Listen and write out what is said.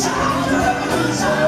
It's all over.